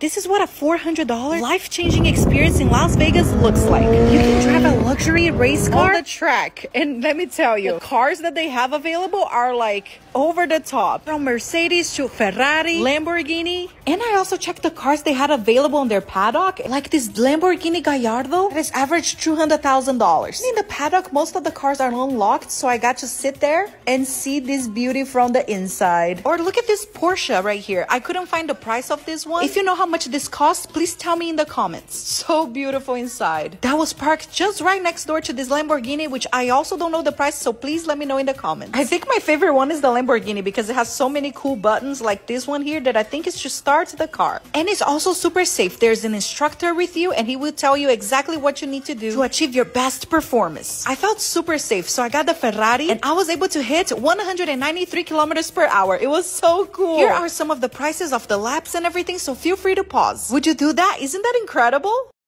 This is what a $400 life-changing experience in Las Vegas looks like. You can drive a luxury race car on the track. And let me tell you, the cars that they have available are like over the top. From Mercedes to Ferrari, Lamborghini. And I also checked the cars they had available in their paddock. Like this Lamborghini Gallardo that is average $200,000. In the paddock, most of the cars are unlocked, so I got to sit there and see this beauty from the inside. Or look at this Porsche right here. I couldn't find the price of this one. If you know how much this costs, please tell me in the comments. So beautiful inside. That was parked just right next door to this Lamborghini, which I also don't know the price, so please let me know in the comments. I think my favorite one is the Lamborghini because it has so many cool buttons like this one here that I think is to start the car. And it's also super safe. There's an instructor with you and he will tell you exactly what you need to do to achieve your best performance. I felt super safe, so I got the Ferrari and I was able to hit 193 kilometers per hour. It was so cool. Here are some of the prices of the laps and everything, so feel free to pause. Would you do that? Isn't that incredible?